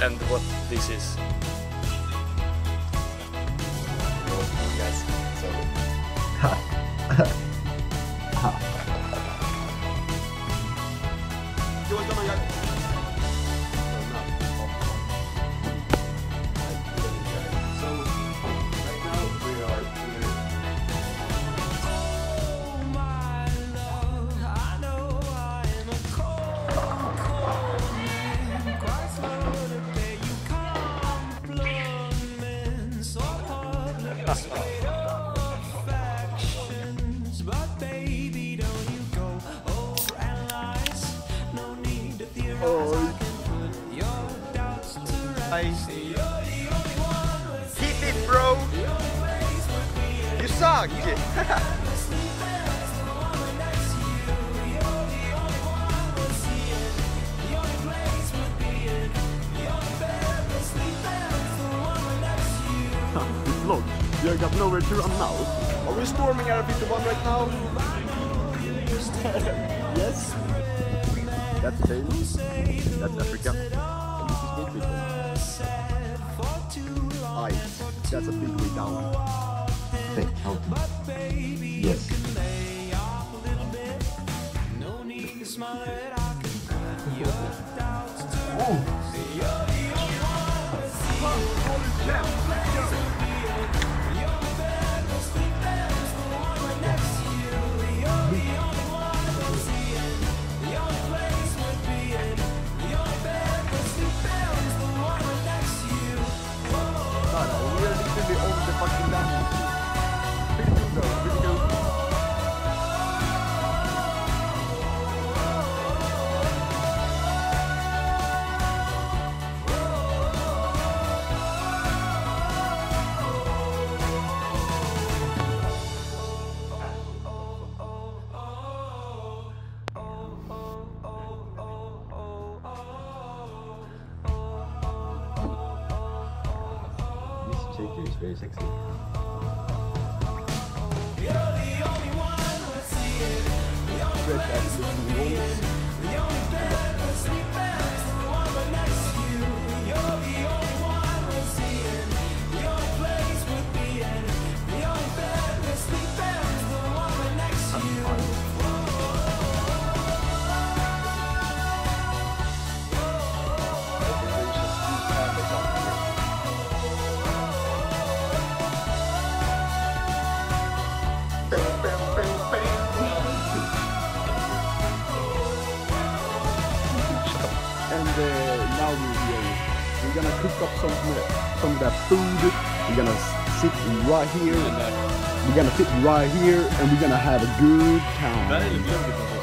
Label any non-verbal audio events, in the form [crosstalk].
and what this is. Keep it, bro. You suck. [laughs] [laughs] The vlog. You got nowhere to run now. Are we storming Area 51 right now? [laughs] Yes. That's Spain. That's Africa. That's a big way down. Hey, help me. Yes. We Shaker is very sexy. Gonna cook up some some of that food. We're gonna sit right here. We're gonna sit right here and we're gonna have a good time.